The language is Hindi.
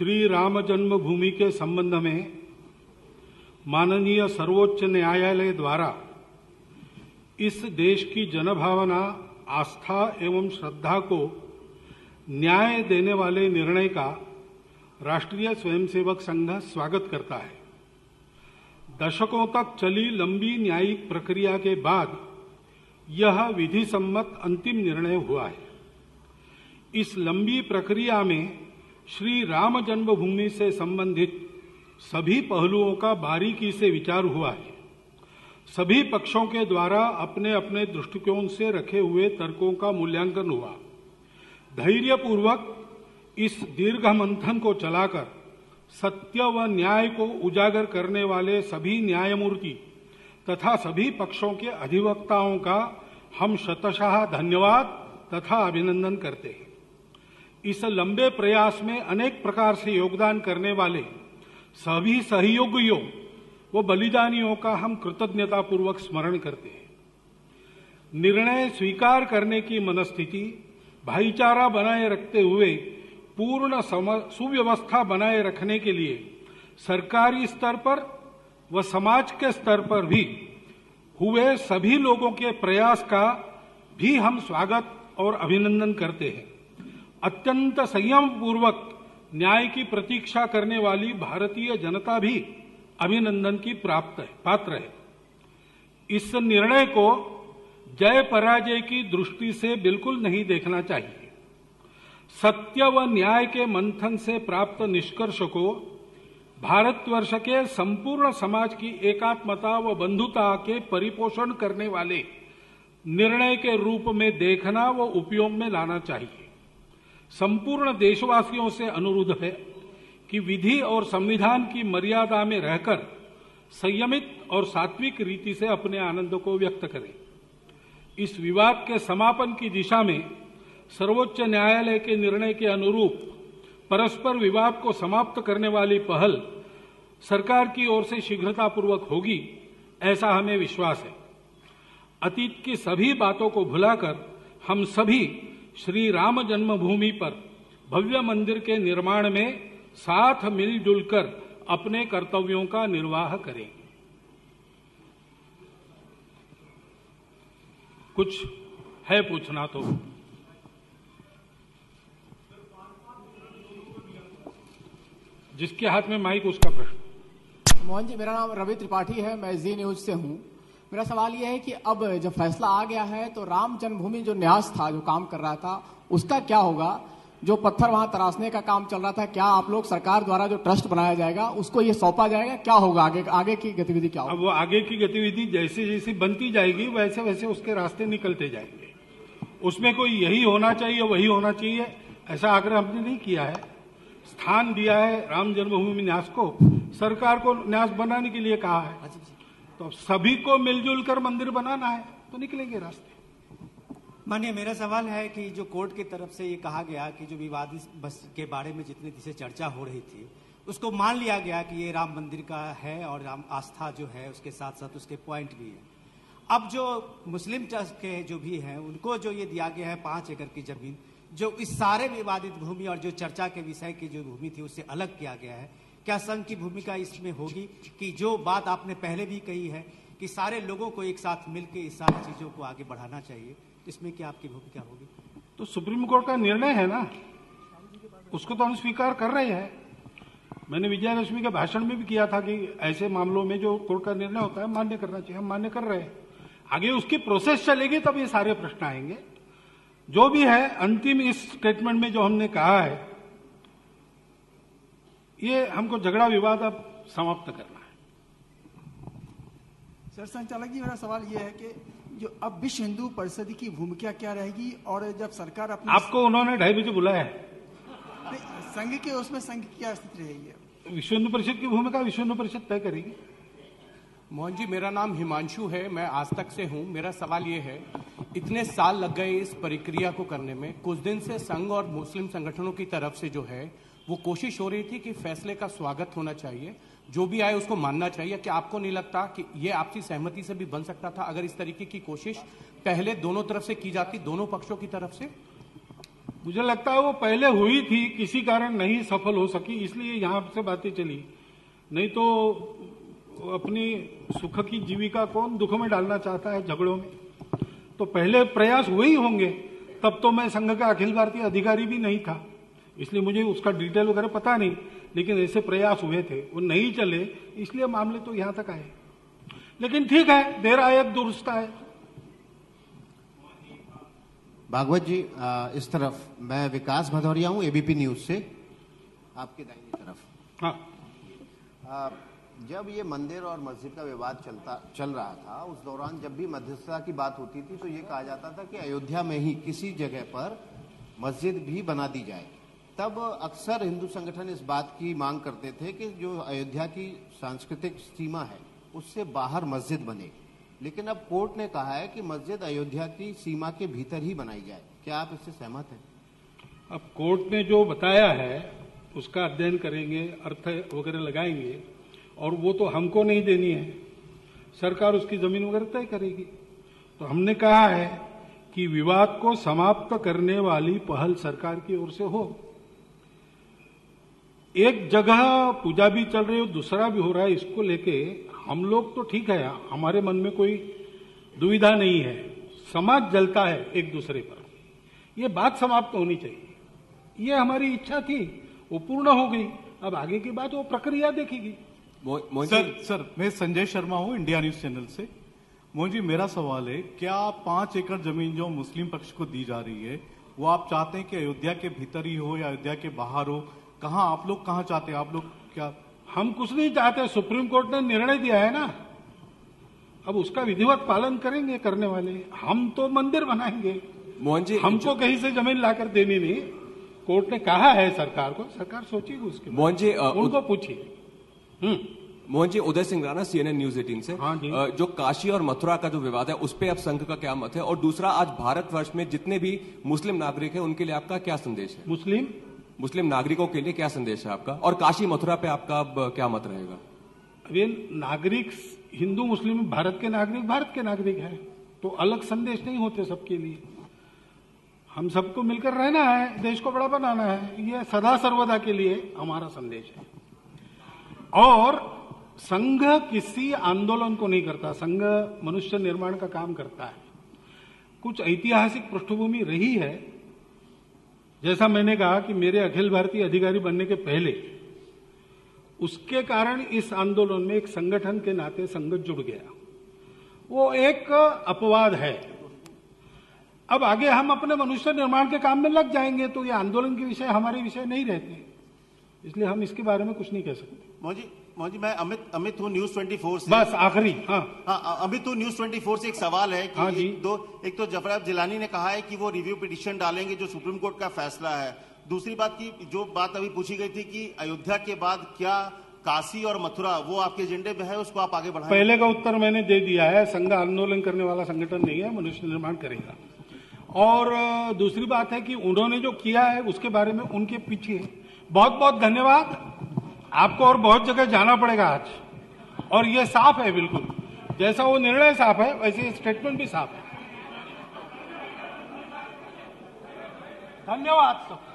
श्री राम जन्मभूमि के संबंध में माननीय सर्वोच्च न्यायालय द्वारा इस देश की जनभावना, आस्था एवं श्रद्धा को न्याय देने वाले निर्णय का राष्ट्रीय स्वयंसेवक संघ स्वागत करता है। दशकों तक चली लंबी न्यायिक प्रक्रिया के बाद यह विधि सम्मत अंतिम निर्णय हुआ है। इस लंबी प्रक्रिया में श्री राम जन्मभूमि से संबंधित सभी पहलुओं का बारीकी से विचार हुआ है। सभी पक्षों के द्वारा अपने अपने दृष्टिकोण से रखे हुए तर्कों का मूल्यांकन हुआ। धैर्यपूर्वक इस दीर्घ मंथन को चलाकर, सत्य व न्याय को उजागर करने वाले सभी न्यायमूर्ति तथा सभी पक्षों के अधिवक्ताओं का हम शतशाह धन्यवाद तथा अभिनंदन करते हैं। इस लंबे प्रयास में अनेक प्रकार से योगदान करने वाले सभी सहयोगियों, व बलिदानियों का हम कृतज्ञतापूर्वक स्मरण करते हैं। निर्णय स्वीकार करने की मनस्थिति, भाईचारा बनाए रखते हुए, पूर्ण सुव्यवस्था बनाए रखने के लिए सरकारी स्तर पर व समाज के स्तर पर भी हुए सभी लोगों के प्रयास का भी हम स्वागत और अभिनंदन करते हैं। अत्यंत संयम पूर्वक न्याय की प्रतीक्षा करने वाली भारतीय जनता भी अभिनंदन की प्राप्त है, पात्र है। इस निर्णय को जय पराजय की दृष्टि से बिल्कुल नहीं देखना चाहिए। सत्य व न्याय के मंथन से प्राप्त निष्कर्ष को भारतवर्ष के संपूर्ण समाज की एकात्मता व बंधुता के परिपोषण करने वाले निर्णय के रूप में देखना व उपयोग में लाना चाहिए। संपूर्ण देशवासियों से अनुरोध है कि विधि और संविधान की मर्यादा में रहकर संयमित और सात्विक रीति से अपने आनंद को व्यक्त करें। इस विवाद के समापन की दिशा में सर्वोच्च न्यायालय के निर्णय के अनुरूप परस्पर विवाद को समाप्त करने वाली पहल सरकार की ओर से शीघ्रतापूर्वक होगी, ऐसा हमें विश्वास है। अतीत की सभी बातों को भुलाकर हम सभी श्री राम जन्मभूमि पर भव्य मंदिर के निर्माण में साथ मिलजुल कर अपने कर्तव्यों का निर्वाह करें। कुछ है पूछना तो। जिसके हाथ में माइक, उसका प्रश्न। मोहन जी, मेरा नाम रवि त्रिपाठी है, मैं जी न्यूज़ से हूँ। मेरा सवाल यह है कि अब जब फैसला आ गया है तो राम जन्मभूमि जो न्यास था जो काम कर रहा था उसका क्या होगा? जो पत्थर वहाँ तराशने का काम चल रहा था क्या आप लोग सरकार द्वारा जो ट्रस्ट बनाया जाएगा उसको ये सौंपा जाएगा? क्या होगा आगे आगे की गतिविधि क्या होगा? अब वो आगे की गतिविधि जैसे जैसी बनती जाएगी वैसे वैसे उसके रास्ते निकलते जाएँगे। उसमें कोई यही होना चाहिए वही होना चाहिए ऐसा आग्रह हमने नहीं किया है। स्थान दिया है राम जन्मभूमि न्यास को। सरकार को न्यास बनाने के लिए कहा है। तो सभी को मिलजुल कर मंदिर बनाना है तो निकलेंगे रास्ते। मानिए, मेरा सवाल है कि जो कोर्ट की तरफ़ से ये कहा गया कि जो विवादित बस के बारे में जितनी जिसे चर्चा हो रही थी, उसको मान लिया गया कि ये राम मंदिर का है और राम आस्था जो है, उसके साथ साथ उसके पॉइंट भी है। अब जो मुस्लिम ट्रस्ट के जो भी हैं, उनको जो ये दिया गया है पाँच एकड़ की ज़मीन, जो इस सारे विवादित भूमि और जो चर्चा के विषय की जो भूमि थी, उससे अलग किया गया है क्या संघ की भूमिका इसमें होगी कि जो बात आपने पहले भी कही है कि सारे लोगों को एक साथ मिलकर इस सारी चीज़ों को आगे बढ़ाना चाहिए, इसमें क्या आपकी भूमिका होगी? तो सुप्रीम कोर्ट का निर्णय है ना? उसको तो हम स्वीकार कर रहे हैं। मैंने विजयादशमी के भाषण में भी किया था कि ऐसे मामलों में जो कोर्ट का निर्णय होता है मान्य करना चाहिए, हम मान्य कर रहे हैं। आगे उसकी प्रोसेस चलेगी, तब ये सारे प्रश्न आएँगे। जो भी है, अंतिम इस स्टेटमेंट में जो हमने कहा है ये हमको झगड़ा विवाद अब समाप्त करना है। सर संचालक जी मेरा सवाल ये है कि जो अब विश्व हिंदू परिषद की भूमिका क्या रहेगी और जब सरकार अपनी आपको उन्होंने ढाई बजे बुलाया है। संघ के उसमें संघ की क्या स्थिति रहेगी? विश्व हिंदू परिषद की भूमिका विश्व हिंदू परिषद तय करेगी। मोहन जी मेरा नाम हिमांशु है मैं आज तक से हूँ। मेरा सवाल ये है इतने साल लग गए इस प्रक्रिया को करने में कुछ दिन से संघ और मुस्लिम संगठनों की तरफ़ से जो है वो कोशिश हो रही थी कि फैसले का स्वागत होना चाहिए। जो भी आए उसको मानना चाहिए कि आपको नहीं लगता कि ये आपसी सहमति से भी बन सकता था अगर इस तरीके की कोशिश पहले दोनों तरफ़ से की जाती, दोनों पक्षों की तरफ़ से? मुझे लगता है वो पहले हुई थी, किसी कारण नहीं सफल हो सकी, इसलिए यहाँ से बातें चली। नहीं तो अपनी सुख की जीविका कौन दुख में डालना चाहता है झगड़ों में? तो पहले प्रयास हुए ही होंगे, तब तो मैं संघ का अखिल भारतीय अधिकारी भी नहीं था। इसलिए मुझे उसका डिटेल वगैरह पता नहीं लेकिन ऐसे प्रयास हुए थे। वो नहीं चले इसलिए मामले तो यहाँ तक आए। लेकिन ठीक है देर आए दुरुस्त आए। भागवत जी आ, इस तरफ़ मैं विकास भदौरिया हूँ एबीपी न्यूज़ से आपके दाहिनी तरफ़। हाँ। आ, जब ये मंदिर और मस्जिद का विवाद चलता चल रहा था उस दौरान जब भी मध्यस्थता की बात होती थी तो ये कहा जाता था कि अयोध्या में ही किसी जगह पर मस्जिद भी बना दी जाए। तब अक्सर हिंदू संगठन इस बात की मांग करते थे कि जो अयोध्या की सांस्कृतिक सीमा है, उससे बाहर मस्जिद बने। लेकिन अब कोर्ट ने कहा है कि मस्जिद अयोध्या की सीमा के भीतर ही बनाई जाए। क्या आप इससे सहमत हैं? अब कोर्ट ने जो बताया है, उसका अध्ययन करेंगे, अर्थ वगैरह लगाएँगे, और वो तो हमको नहीं देनी है। सरकार उसकी ज़मीन वगैरह तय करेगी। तो हमने कहा है कि विवाद को समाप्त करने वाली पहल सरकार की ओर से हो। एक जगह पूजा भी चल रही हो दूसरा भी हो रहा है इसको लेके हम लोग तो ठीक है हमारे मन में कोई दुविधा नहीं है। समाज जलता है एक दूसरे पर। यह बात समाप्त होनी चाहिए। यह हमारी इच्छा थी वो पूर्ण हो गई। अब आगे की बात वो प्रक्रिया देखेगी। सर सर मैं संजय शर्मा हूँ इंडिया न्यूज़ चैनल से। मोहन जी मेरा सवाल है क्या पाँच एकड़ ज़मीन जो मुस्लिम पक्ष को दी जा रही है वो आप चाहते हैं कि अयोध्या के भीतर ही हो या अयोध्या के बाहर हो? कहाँ आप लोग कहाँ चाहते हैं? आप लोग क्या? हम कुछ नहीं चाहते। सुप्रीम कोर्ट ने निर्णय दिया है ना? अब उसका विधिवत पालन करेंगे करने वाले। हम तो मंदिर बनाएँगे। मोहन जी हमको कहीं से ज़मीन लाकर देनी नहीं। कोर्ट ने कहा है सरकार को। सरकार सोचेगी उसके मोहन जी उनको पूछिए। हम्म। मोहन जी उदय सिंह राणा सीएनएन न्यूज़ 18 से। हाँ जी। जो काशी और मथुरा का जो विवाद है उस पे अब संघ का क्या मत है? और दूसरा आज भारतवर्ष में जितने भी मुस्लिम नागरिक है उनके लिए आपका क्या संदेश है? मुस्लिम? मुस्लिम नागरिकों के लिए क्या संदेश है आपका? और काशी मथुरा पे आपका अब क्या मत रहेगा? ये नागरिक, हिंदू, मुस्लिम, भारत के नागरिक, भारत के नागरिक है। तो अलग संदेश नहीं होते सबके लिए। हम सबको मिलकर रहना है, देश को बड़ा बनाना है। ये सदा सर्वदा के लिए हमारा संदेश है। और संघ किसी आंदोलन को नहीं करता। संघ मनुष्य निर्माण का काम करता है। कुछ ऐतिहासिक पृष्ठभूमि रही है जैसा मैंने कहा कि मेरे अखिल भारतीय अधिकारी बनने के पहले, उसके कारण इस आंदोलन में एक संगठन के नाते संगत जुड़ गया। वो एक अपवाद है। अब आगे हम अपने मनुष्य निर्माण के काम में लग जाएँगे तो ये आंदोलन के विषय हमारे विषय नहीं रहते। इसलिए हम इसके बारे में कुछ नहीं कह सकते। मोजी मोजी मैं अमित अमित हूँ न्यूज़ 24 से। बस आखिरी हाँ। हाँ अमित हूँ न्यूज़ 24 से एक सवाल है कि हाँ जी। एक, दो एक तो जफराब जिलानी ने कहा है कि वो रिव्यू पिटिशन डालेंगे जो सुप्रीम कोर्ट का फैसला है। दूसरी बात की जो बात अभी पूछी गई थी कि अयोध्या के बाद क्या काशी और मथुरा वो आपके एजेंडे में है उसको आप आगे बढ़ाएँ? पहले का उत्तर मैंने दे दिया है संघ आंदोलन करने वाला संगठन नहीं है मनुष्य निर्माण करेगा। और दूसरी बात है कि उन्होंने जो किया है उसके बारे में उनके पीछे बहुत बहुत धन्यवाद। आपको और बहुत जगह जाना पड़ेगा आज। और ये साफ़ है बिल्कुल। जैसा वो निर्णय साफ़ है, वैसे स्टेटमेंट भी साफ़ है। धन्यवाद सबको